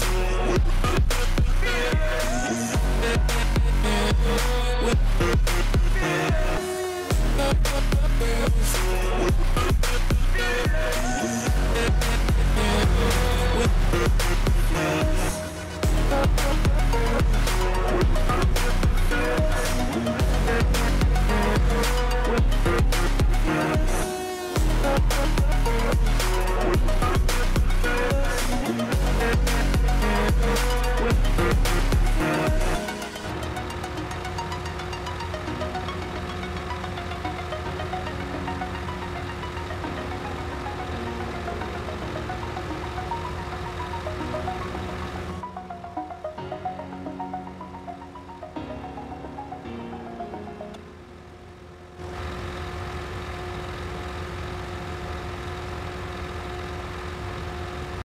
Yeah.